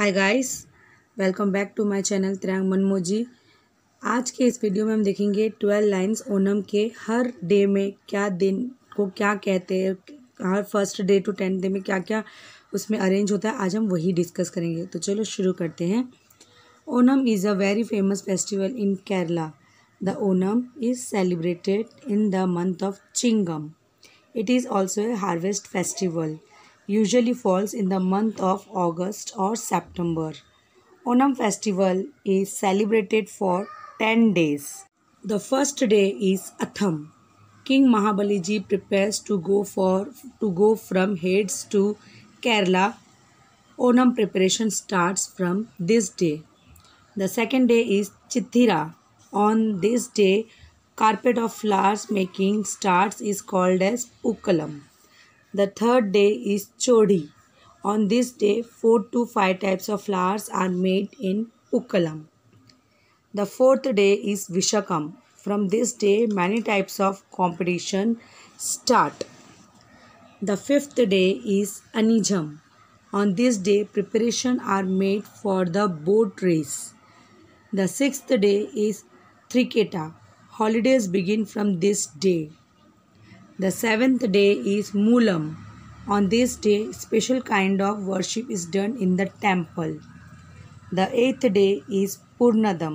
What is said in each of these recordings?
Hi guys welcome back to my channel Triyang Manmoji आज के इस वीडियो में हम देखेंगे ट्वेल्व लाइंस ओनम के हर डे में क्या दिन को क्या कहते हैं, हर first day to tenth day में क्या क्या उसमें अरेंज होता है, आज हम वही डिस्कस करेंगे। तो चलो शुरू करते हैं। Onam is a very famous festival in Kerala the Onam is celebrated in the month of Chingam it is also a harvest festival usually falls in the month of August or September. Onam festival is celebrated for 10 days. The first day is Atham. King Mahabaliji prepares to go for to go from Heads to Kerala. Onam preparation starts from this day. The second day is Chithira. On this day, carpet of flowers making starts is called as Pukkalam. The third day is Chodi. On this day, four to five types of flowers are made in Pukkalam. The fourth day is Vishakam. From this day, many types of competition start. The fifth day is Anijam. On this day, preparation are made for the boat race. The sixth day is Triketa. Holidays begin from this day. The seventh day is Moolam. On this day, special kind of worship is done in the temple. The eighth day is Purnadam.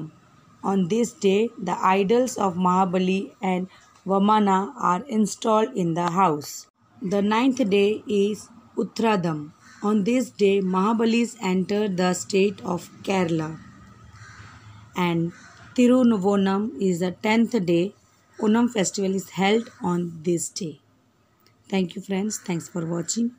On this day, the idols of Mahabali and Vamana are installed in the house. The ninth day is Uttradam. On this day, Mahabalis enter the state of Kerala. And Tirunavonam is the tenth day Onam festival is held on this day. Thank you friends. Thanks for watching.